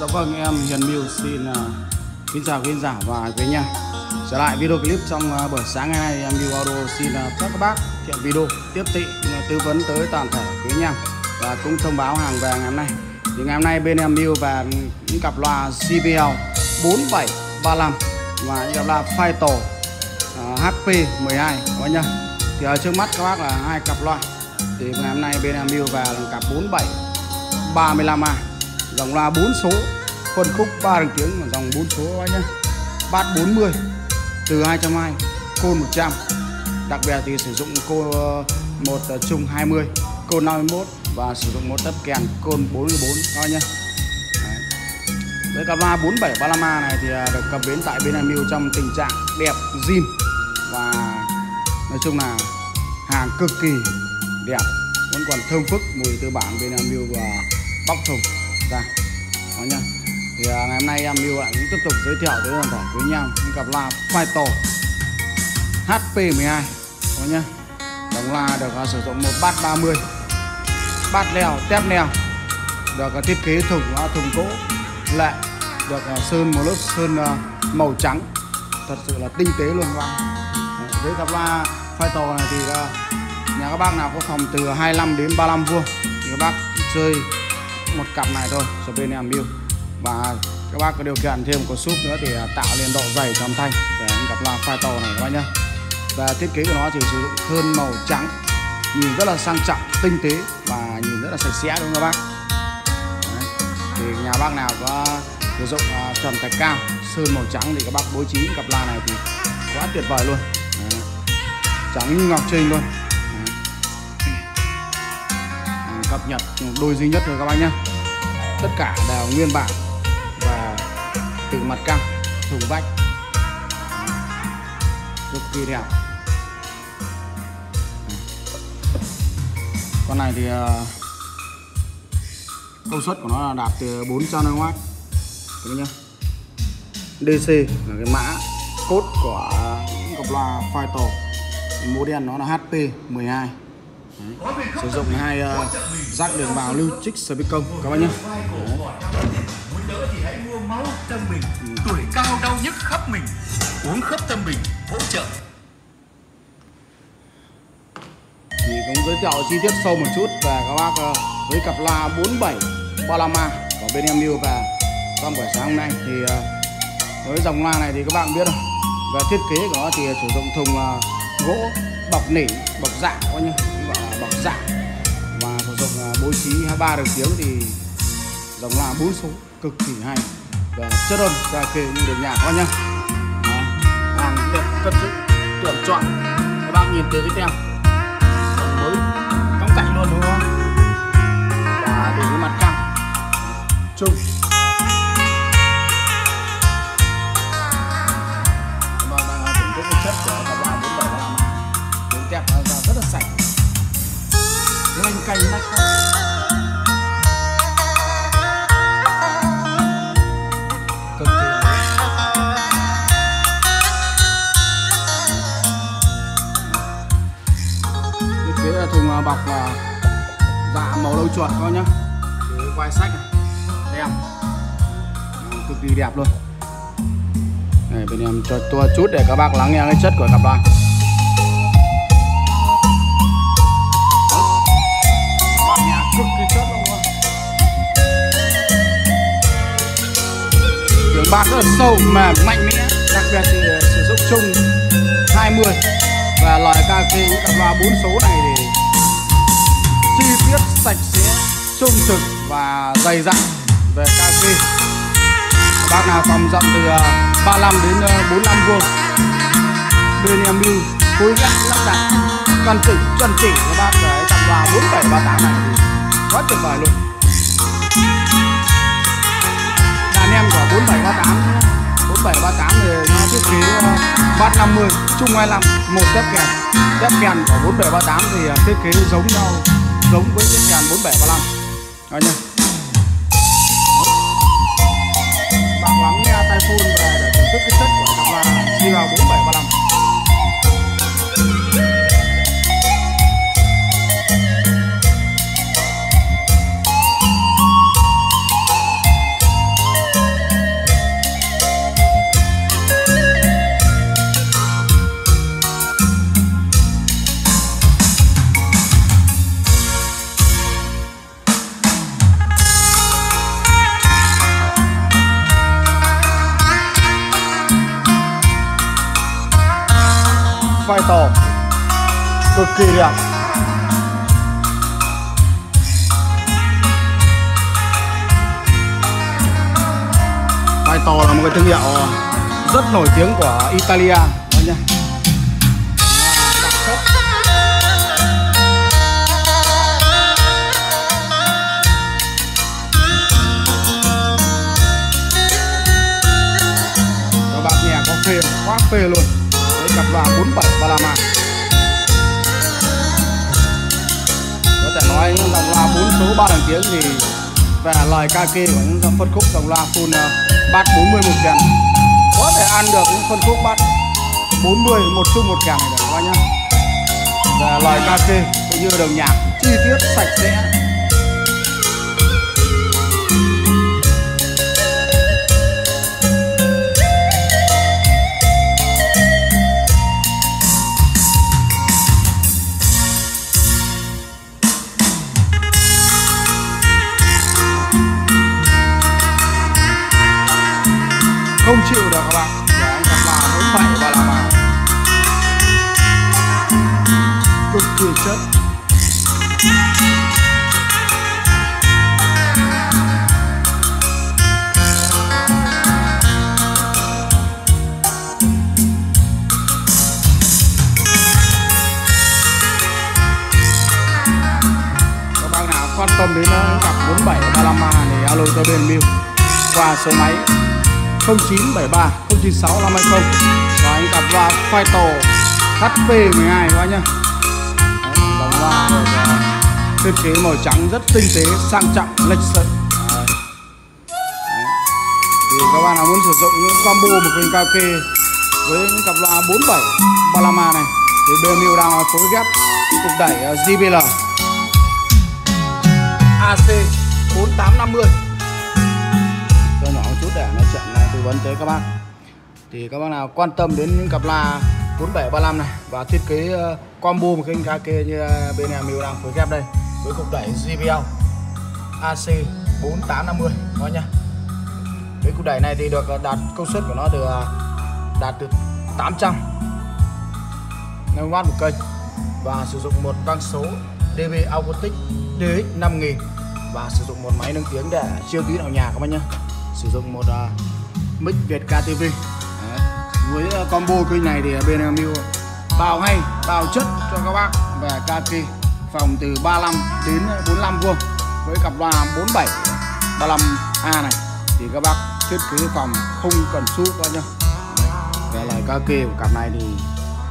Dạ vâng em Hiền Miu xin uh, kính chào khán giả và quý nha Trở lại video clip trong uh, buổi sáng ngày nay em Miu Auto xin uh, các bác thiện video tiếp thị uh, tư vấn tới toàn thể quý nha và cũng thông báo hàng về ngày hôm nay. Thì ngày hôm nay bên em Miu và những cặp loa JBL 4735 và những cặp loa Fighter uh, HP 12 các bác nhá. Thì ở trước mắt các bác là hai cặp loa. Thì ngày hôm nay bên em Miu và cặp 47 35A dòng loa 4 số phân khúc 3 đường tiếng dòng 4 số các nhé bát 40 từ 220 côn 100 đặc biệt thì sử dụng cô ờ, một ờ, chung 20 côn 51 và sử dụng một tấp kèn côn 44 các nhé với cặp loa 4735A này thì ờ, được cập bến tại bên Amil trong tình trạng đẹp, zin. Và nói chung là hàng cực kỳ đẹp. Vẫn còn thơm phức mùi tư bản bên Amil và bóc thùng ra. Đó nhá. Thì à, ngày hôm nay em lưu lại cũng tiếp tục giới thiệu tới toàn thể quý nhau những cặp loa Fighter HP12 đó nhá. Đồng loa được à, sử dụng một bát 30 bát leo tép leo được à, thiết kế thùng à, thùng gỗ lệ. Được à, sơn một lớp sơn à, màu trắng. Thật sự là tinh tế luôn các bạn. Với cặp loa Fighter này thì à, nhà các bác nào có phòng từ 25 đến 35 vuông thì các bác chơi một cặp này thôi cho bên em mưu và các bác có điều kiện thêm có súp nữa thì à, tạo lên độ dày cho âm thanh. Để những cặp loa tàu này các bác nhé và thiết kế của nó chỉ sử dụng sơn màu trắng nhìn rất là sang trọng tinh tế và nhìn rất là sạch sẽ đúng không các bác? Đấy. thì nhà bác nào có sử dụng uh, trần thạch cao sơn màu trắng thì các bác bố trí cặp loa này thì quá tuyệt vời luôn. Đấy. trắng như ngọc trinh luôn cập nhật đôi duy nhất thôi các bác nhé. Tất cả đều nguyên bản và từ mặt căng thùng vách cực kỳ đẹp. Con này thì ờ, công suất của nó là đạt từ 400 W các nhá DC là cái mã cốt của những cặp loa Fighter model nó là HP 12 Đấy. sử dụng hai uh, rác đường vào lưu trích công các bác nhé. Muốn đỡ thì hãy mua máu tâm bình tuổi cao đau nhức khắp mình uống khớp tâm bình hỗ trợ thì cũng giới thiệu chi tiết sâu một chút về các bác uh, với cặp loa 47 Palama của bên em yêu và trong buổi sáng hôm nay. Thì uh, với dòng loa này thì các bạn biết rồi. Về thiết kế của nó thì sử dụng thùng uh, gỗ bọc nỉ bọc dạ coi như bố trí hai ba đường tiếng thì dòng loa bốn số cực kỳ hay. Và chất âm ra kê như được nhạc coi nhá. Hàng đẹp cất sự tuyển chọn các bác nhìn từ cái tem dòng mới cong cạnh luôn, đúng không? Và từ cái mặt căng chung canh nách cực kỳ thiết kế là thùng à, bọc là dạ màu nâu chuột coi nhá. Cái quai sách này đẹp. À, cực kỳ đẹp luôn. Này bên em cho tua chút để các bác lắng nghe cái chất của cặp loa tiếng rất là sâu mà mạnh mẽ đặc biệt thì ờ, sử dụng chung 20 và loại ca kê những cặp loa bốn số này thì chi tiết sạch sẽ trung thực và dày dặn về ca kê bác nào phòng rộng từ ờ, à, 35 đến ờ, à, 45 vuông. Bên em lưu khối ghép lắp đặt căn chỉnh chuẩn chỉnh các bác cái cặp loa 4738 này thì quá tuyệt vời luôn. Anh em của 4738 4738 thì nó thiết kế bát 50 chung 25 một tép kèn. Tép kèn của 4738 thì ờ, thiết kế giống nhau, giống với tép kèn 4735 đó nha. bạn lắng nghe tai phun về để thưởng thức cái chất của cặp là Siva 4735 phai to. Cực kỳ đẹp. Phai to là một cái thương hiệu rất nổi tiếng của Italia, đó nha các bạn nghe có phê, quá phê luôn cặp loa 47 Palama có thể nói những dòng loa 4 số 3 đàn tiếng thì về lời ca kê của những dòng phân khúc dòng loa full ờ, bát 40 một kèn. Có thể ăn được những phân khúc bát 40 một chung một kèn này được, các bạn nhá. Về lời ca kê cũng như đồng nhạc chi tiết sạch sẽ. Cho bên Miu. Qua số máy 0973 096 520 và anh cặp loa Fighter HP12 các anh nhá. Bóng loa thiết kế màu trắng rất tinh tế, sang trọng lịch sự thì các bạn nào muốn sử dụng những combo một kênh kê với những cặp loa 47 Palama này, thì BMU đang phối ghép cục đẩy JBL AC 4850 tư vấn tới các bác. Thì các bác nào quan tâm đến những cặp la 4735 này và thiết kế ờ, combo một kênh karaoke như ờ, bên em đang phối ghép đây với cục đẩy JBL AC 4850 các bác nhá. Cái cục đẩy này thì được ờ, đạt công suất của nó từ đạt từ 800 5W một kênh và sử dụng một tăng số DB Acoustic DX 5000 và sử dụng một máy nâng tiếng để chiêu tí nào nhà các bác nhé sử dụng một uh, mic Việt KTV Đấy. với ờ, combo kênh này thì bên ờ, em yêu bao hay, bao chất cho các bác về KT phòng từ 35 đến ờ, 45 vuông. Với cặp loa 47 35A này, thì các bác thiết kế phòng không cần su các bác nhá về lời karaoke của cặp này thì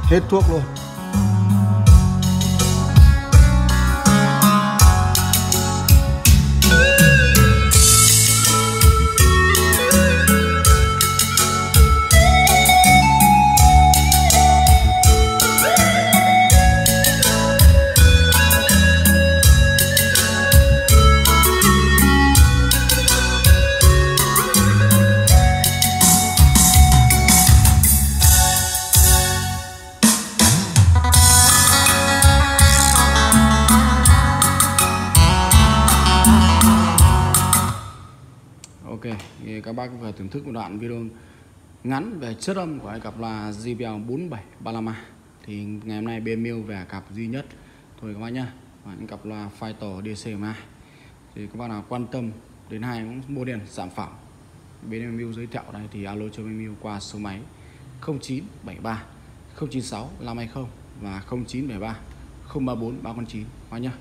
hết thuốc luôn. Ok, thì các bác vừa thưởng thức một đoạn video ngắn về chất âm của hai cặp là JBL 47 Palama thì ngày hôm nay bên Miu về cặp duy nhất. Thôi các bác nhá và những cặp loa Fighter DCMA thì các bác nào quan tâm đến hai model sản phẩm bên em Miu giới thiệu này thì alo cho bên Miu qua số máy 0973 096 520 và 0973 034 309 các bác nhá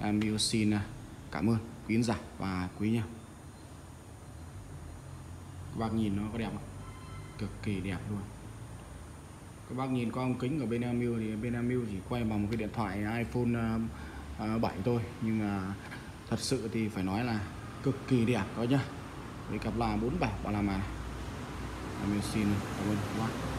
em Miu xin à, cảm ơn quý giả và quý nhau bác nhìn nó có đẹp không? cực kỳ đẹp luôn. Các bác nhìn qua ống kính ở bên Amil thì bên Amil chỉ quay bằng một cái điện thoại iPhone ờ, ờ, 7 thôi. Nhưng mà thật sự thì phải nói là cực kỳ đẹp đó nhá. Với cặp là 47 bảo làm mà này. Amil xin cảm ơn các bác.